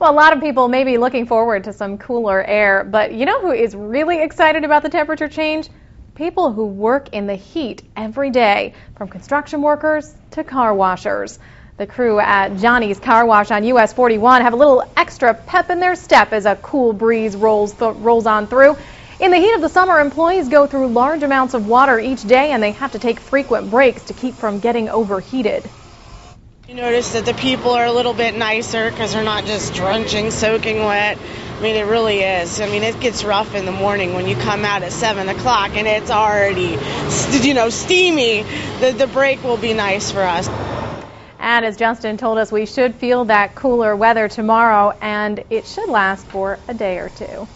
Well, a lot of people may be looking forward to some cooler air, but you know who is really excited about the temperature change? People who work in the heat every day, from construction workers to car washers. The crew at Johnny's Car Wash on US 41 have a little extra pep in their step as a cool breeze rolls, rolls on through. In the heat of the summer, employees go through large amounts of water each day and they have to take frequent breaks to keep from getting overheated. You notice that the people are a little bit nicer because they're not just drenching, soaking wet. I mean, it really is. I mean, it gets rough in the morning when you come out at 7 o'clock and it's already, you know, steamy. The, the break will be nice for us. And as Justin told us, we should feel that cooler weather tomorrow, and it should last for a day or two.